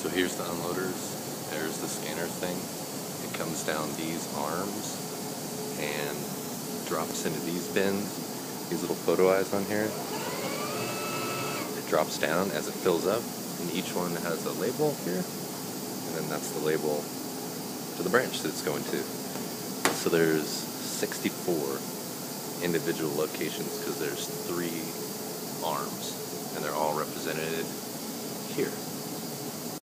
So here's the unloaders. There's the scanner thing. It comes down these arms and drops into these bins. These little photo eyes on here. It drops down as it fills up, and each one has a label here, and then that's the label to the branch that it's going to. So there's 64 individual locations because there's three arms, and they're all represented here.